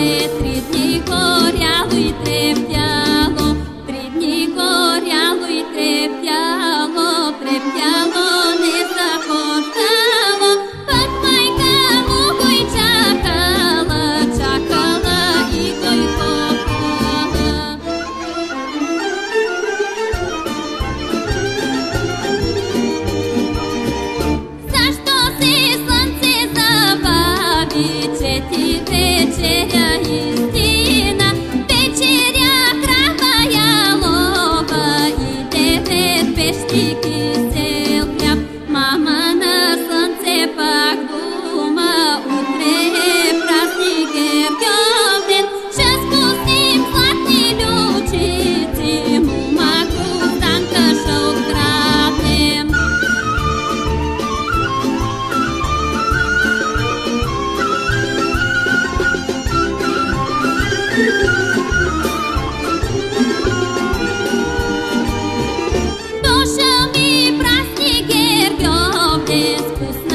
свет Sticky. is